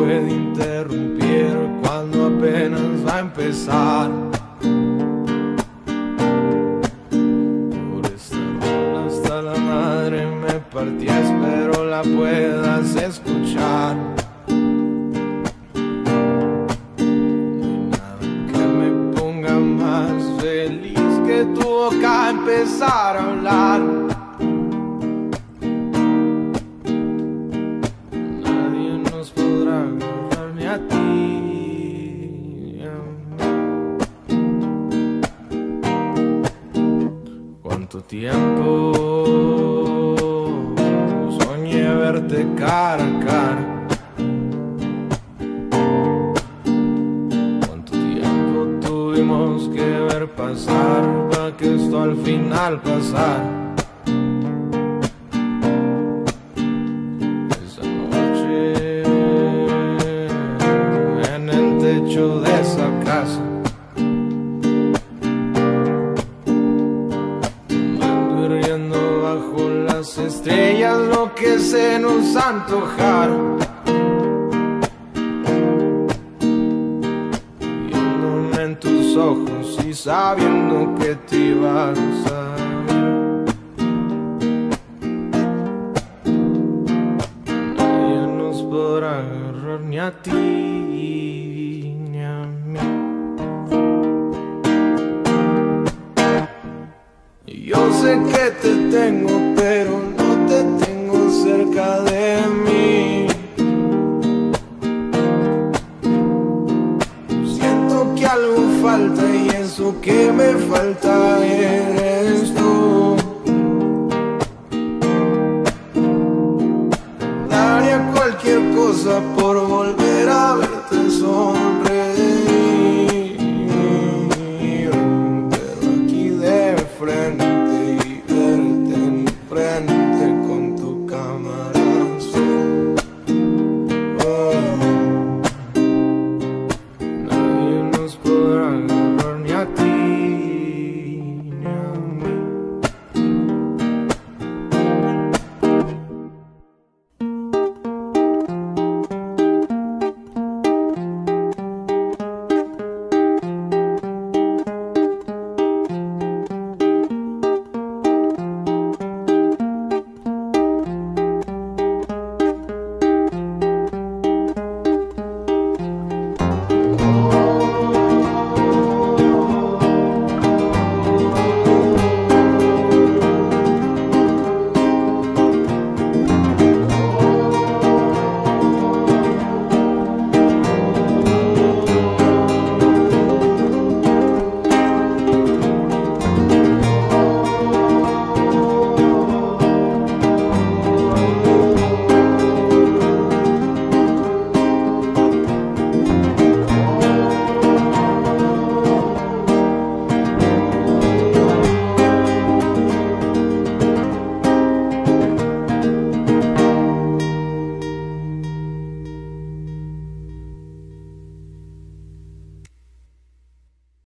puede interrumpir cuando apenas va a empezar. Por esta hasta la madre me partí, espero la puedas escuchar. Nada que me ponga más feliz que tu boca empezar a hablar. ¿Cuánto tiempo soñé verte cara a? ¿Cuánto tiempo tuvimos que ver pasar para que esto al final pasara? Bajo las estrellas lo que se nos antojara. Viéndome en tus ojos y sabiendo que te ibas a Nadie nos podrá agarrar ni a ti algo falta y eso que me falta eres tú. Daría cualquier cosa por volver a verte sonreír.